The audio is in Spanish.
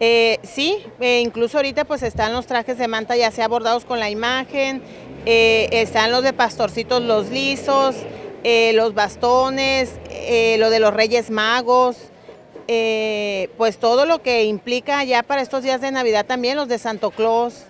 Eh, sí, eh, incluso ahorita pues están los trajes de manta ya sea bordados con la imagen, eh, están los de pastorcitos los lisos, eh, los bastones, eh, lo de los Reyes Magos, pues todo lo que implica ya para estos días de Navidad también los de Santo Claus.